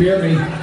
Bear me.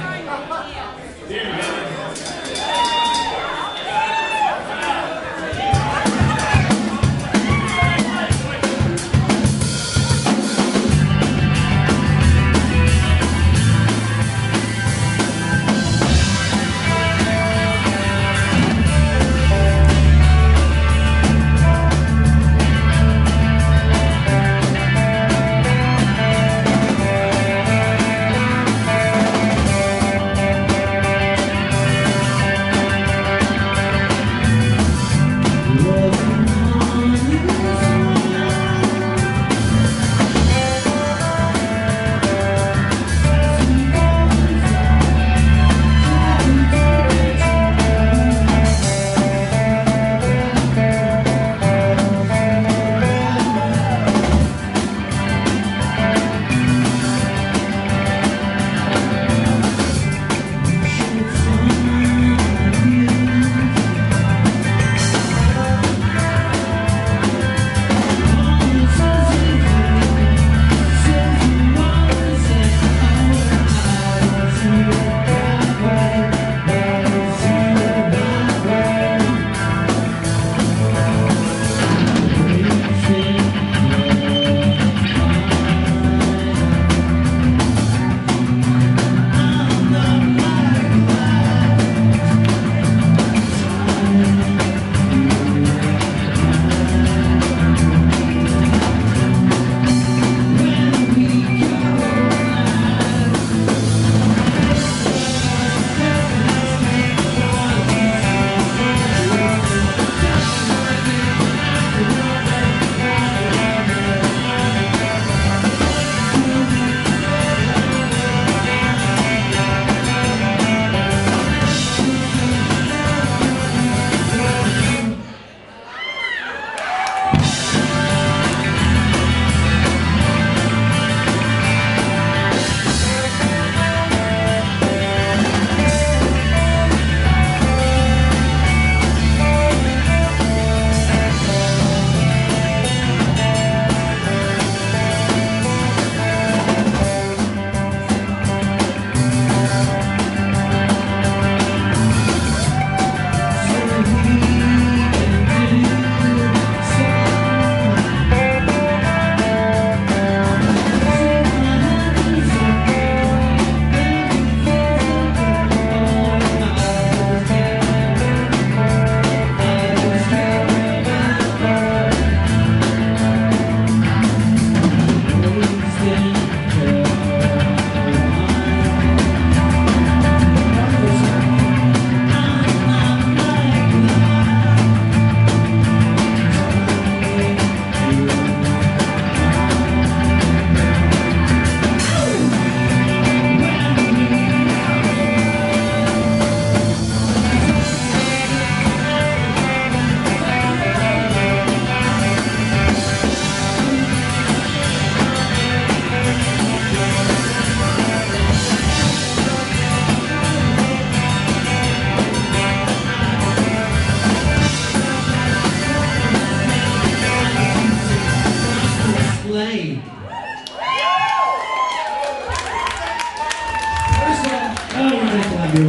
Lane.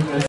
First